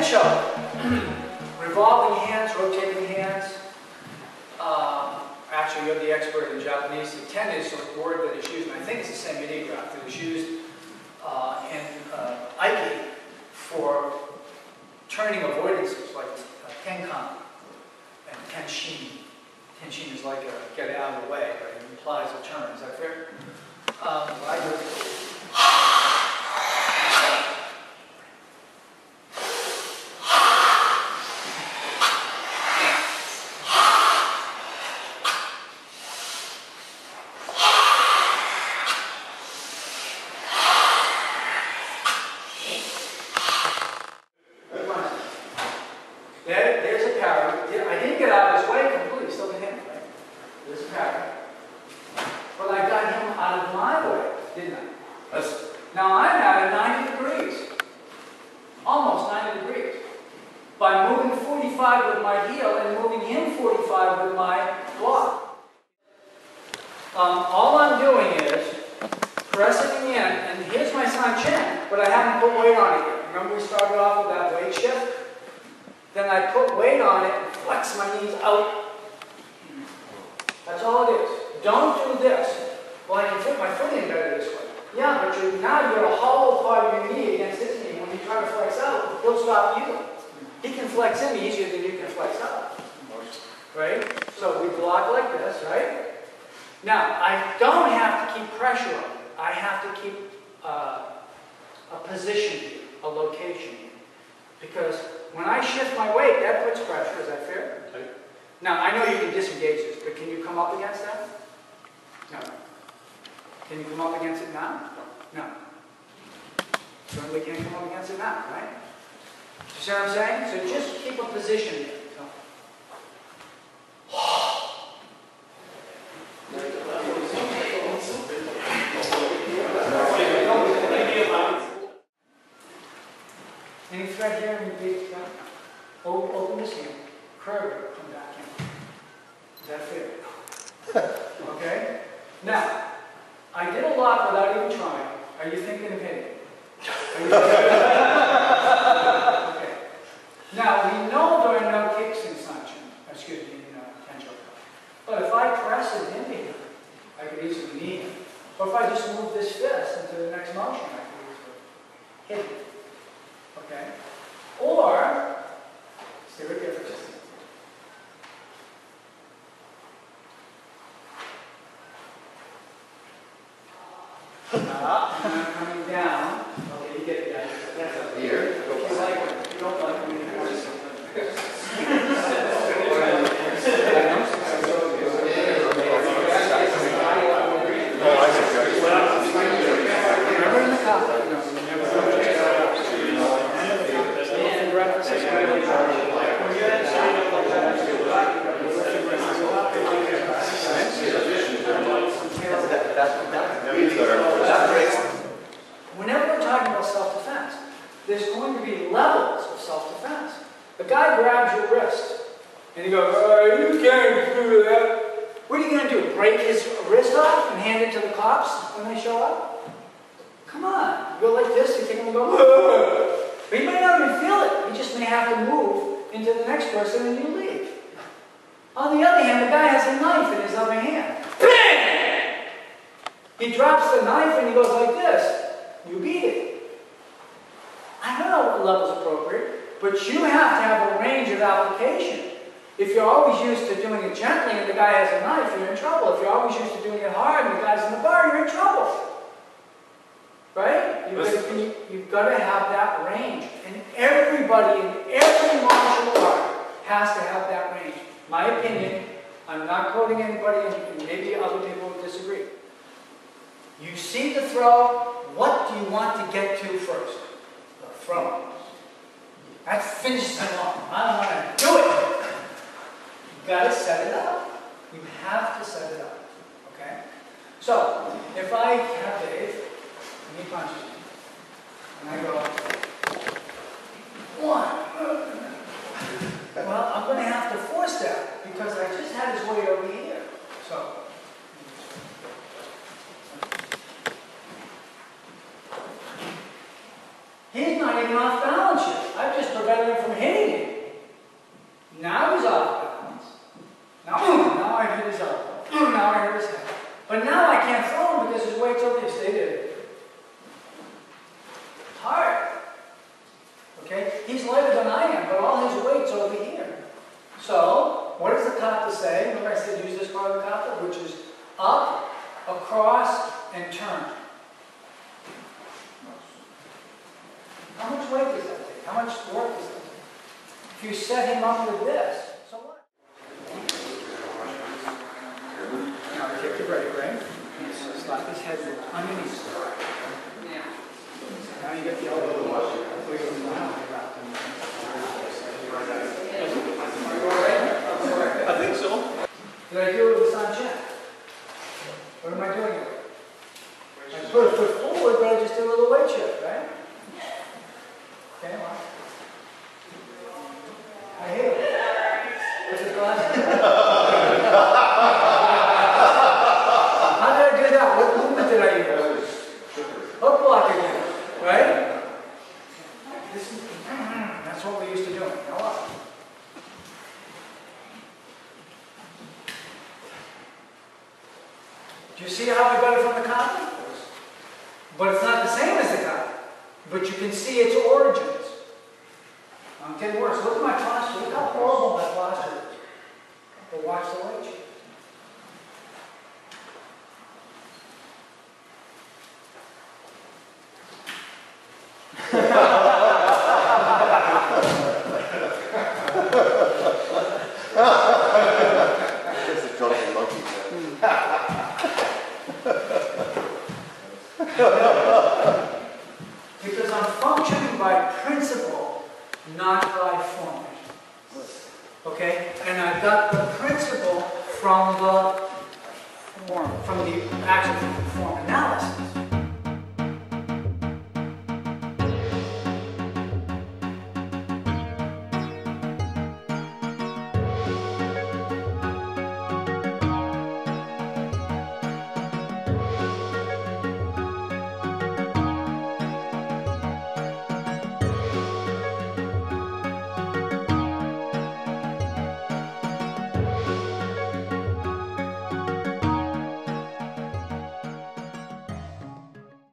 Tensho, revolving hands, rotating hands. Um, Actually, you're the expert in Japanese. The ten is a word that is used, and I think it's the same ideograph that is used uh, in 45 with my heel and moving in 45 with my block. Um, all I'm doing is pressing in, and here's my side chin, but I haven't put weight on it yet. Remember we started off with that weight shift? Then I put weight on it and flex my knees out. That's all it is. Don't do this. Well, I can fit my foot in better this way. Yeah, but you're, now you're a hollow part of your knee against his knee. When you try to flex out, It'll stop you. He can flex in easier than you can flex out. Right? So we block like this, right? Now, I don't have to keep pressure on it. I have to keep uh, a position here, a location here. Because when I shift my weight, that puts pressure. Is that fair? Right. Now, I know you can disengage this, but can you come up against that? No. Can you come up against it now? No. Certainly can't come up against it now, right? You see what I'm saying? So just keep a position here. So- Any thread here in your big thumb? Open, oh, open this hand. Curve it, come back in. Is that fair? Okay? Now, I did a lot without even trying. Are you thinking of hitting? Are you Okay. Now, we know there are no kicks in Sanchin, excuse me, in uh, Tensho. But if I press it into here, I could easily knee it. Or if I just move this fist into the next motion, I could easily hit him. Okay? Or, see what difference. Up, and I'm coming down. Okay, you get that. That's up Here. You like it, you don't like it, you don't like it. Remember in the conference? No, you never. And references really Whenever we're talking about self-defense, there's going to be levels of self-defense. The guy grabs your wrist, and he goes, oh, you can't do that. What are you going to do, break his wrist off and hand it to the cops when they show up? Come on, you go like this, you think I'm going to go, "Ugh." but he might not even feel it. He just may have to move into the next person and you leave. On the other hand, the guy has a knife in his other hand. Bang! He drops the knife and he goes like this. You beat it. I don't know what level is appropriate, but you have to have a range of application. If you're always used to doing it gently and the guy has a knife, you're in trouble. If you're always used to doing it hard and the guy's in the bar, you're in trouble. Right? You've got, to, you, you've got to have that range. And everybody in every martial art has to have that range. My opinion, I'm not quoting anybody, and maybe other people will disagree. You see the throw, what do you want to get to first? The throw. That finishes them off. I don't want to do it. You've got to set it up. You have to set it up. Okay? So, if I have Dave, and he punches me, and I go, one. Well, I'm going to have to force that because I just had his weight over here. So, he's not even off balance yet. I've just just prevented him from hitting me. Now he's off balance. Now, now I hit his elbow. But now I can't throw him because his weight's over here. Stay. Hard. Okay? He's lighter than I am, but all his weight's over here. So, what does the kata say? Remember I said use this part of the kata, which is up, across, and turn. How much weight does that take? How much work does that take? If you set him up with this, so what? The right? So slap his head underneath. Now you get the elbow. Where you? I think so. Did I do it with Sanchez? What am I doing here? I put a foot forward, but I just did a little weight shift, right? Okay, well. I hit it. What's his glasses? How did I do that? What movement did I use? Hook block again, right? This is, that's what we used to do. Now what? Do you see from the? But it's not the same as the kata. But you can see its origins. I'm getting worse. Look at my posture. Look how horrible my posture is. But watch the weight shift. It's a drunken monkey. man. Because I'm functioning by principle, not by form. Okay? And I got the principle from the form, from the analysis.